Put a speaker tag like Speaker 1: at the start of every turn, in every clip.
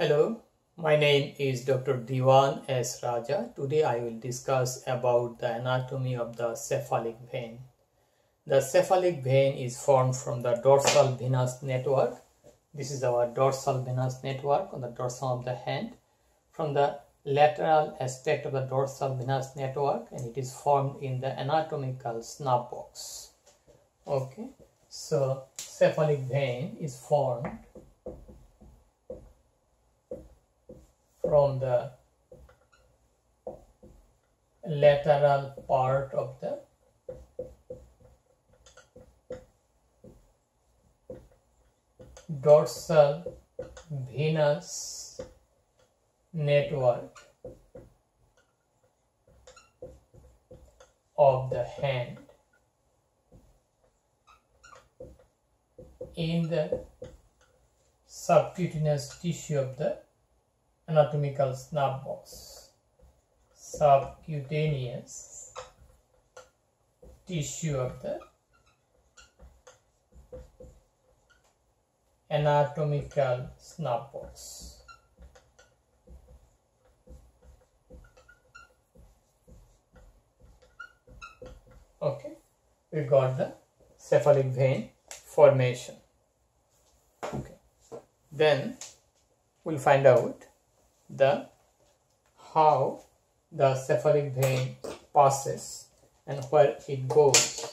Speaker 1: Hello, my name is Dr. Dewan S. Raja. Today I will discuss about the anatomy of the cephalic vein. The cephalic vein is formed from the dorsal venous network. This is our dorsal venous network on the dorsum of the hand. From the lateral aspect of the dorsal venous network and it is formed in the anatomical snuffbox. Okay, so cephalic vein is formed from the lateral part of the dorsal venous network of the hand. In the subcutaneous tissue of the anatomical snuffbox. Subcutaneous tissue of the anatomical snuffbox. Okay we got the cephalic vein formation. Okay then we'll find out the how the cephalic vein passes and where it goes.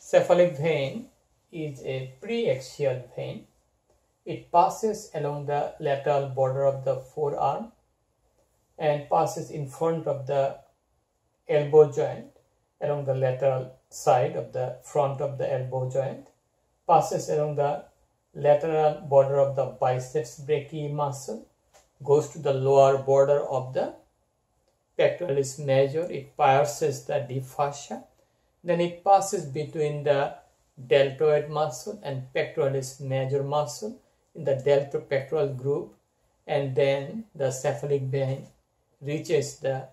Speaker 1: Cephalic vein is a preaxial vein. It passes along the lateral border of the forearm and passes in front of the elbow joint along the lateral side of the front of the elbow joint, passes along the lateral border of the biceps brachii muscle, goes to the lower border of the pectoralis major, it pierces the deep fascia, then it passes between the deltoid muscle and pectoralis major muscle in the deltopectoral groove and then the cephalic vein reaches the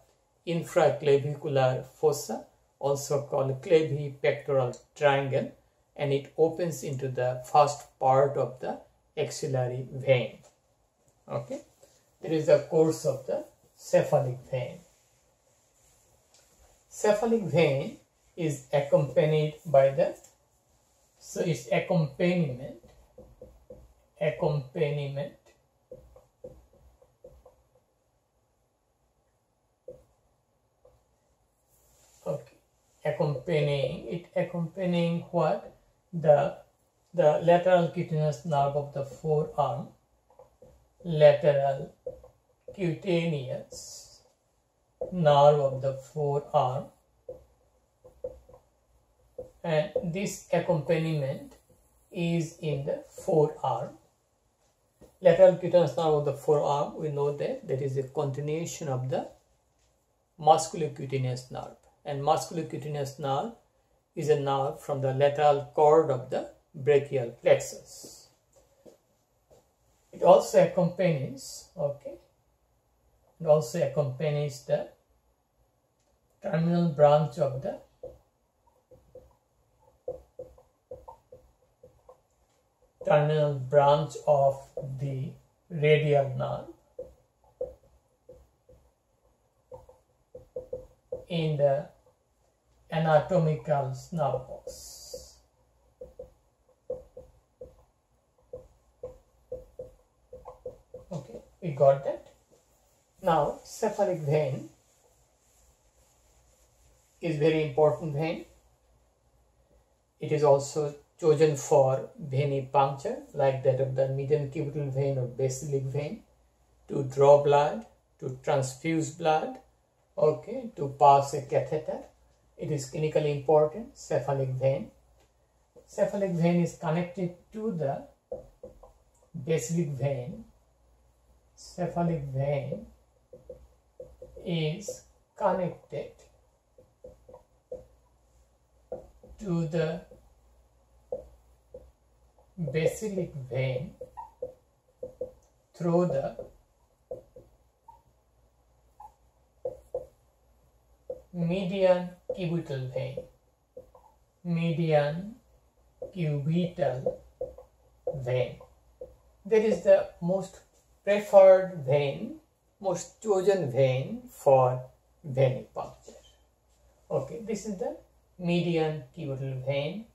Speaker 1: infraclavicular fossa also called clavipectoral triangle and it opens into the first part of the axillary vein. Okay there is the course of the cephalic vein. Cephalic vein is accompanied by the so its accompaniment accompaniment okay accompanying it accompanying what? The the lateral cutaneous nerve of the forearm lateral cutaneous nerve of the forearm. And this accompaniment is in the forearm. Lateral cutaneous nerve of the forearm we know that there is a continuation of the musculocutaneous nerve. And musculocutaneous nerve is a nerve from the lateral cord of the brachial plexus. It also accompanies, okay, it also accompanies the terminal branch of the terminal branch of the radial nerve in the anatomical snuffbox. We got that. Now, cephalic vein is very important vein. It is also chosen for venipuncture like that of the median cubital vein or basilic vein to draw blood, to transfuse blood, okay, to pass a catheter it is clinically important cephalic vein cephalic vein is connected to the basilic vein cephalic vein is connected to the basilic vein through the median cubital vein median cubital vein. That is the most preferred vein, most chosen vein for venipuncture. Okay, this is the median cubital vein.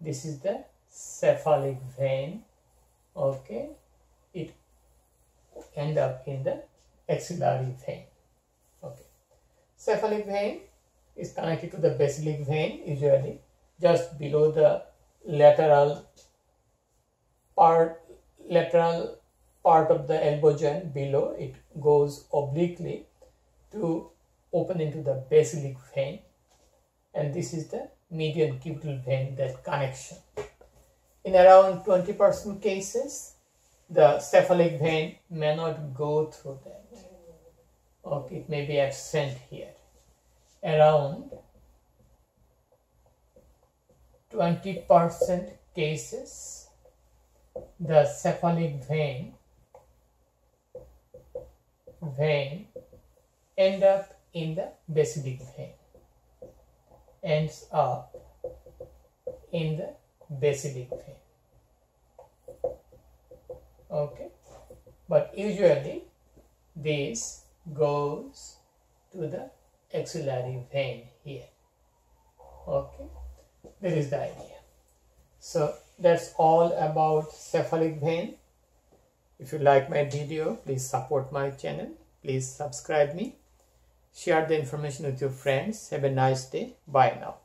Speaker 1: This is the cephalic vein. Okay, it end up in the axillary vein. Okay, cephalic vein is connected to the basilic vein usually just below the lateral part lateral part of the elbow joint below it goes obliquely to open into the basilic vein. And this is the median cubital vein that connection. In around 20% cases the cephalic vein may not go through that. Okay it may be absent here. Around 20% cases the cephalic vein vein end up in the basilic vein. Ends up in the basilic vein. Okay? But usually this goes to the axillary vein here. Okay? That is the idea. So that's all about cephalic vein. If you like my video please support my channel please subscribe me. Share the information with your friends. Have a nice day. Bye now